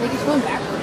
Like it's going backwards.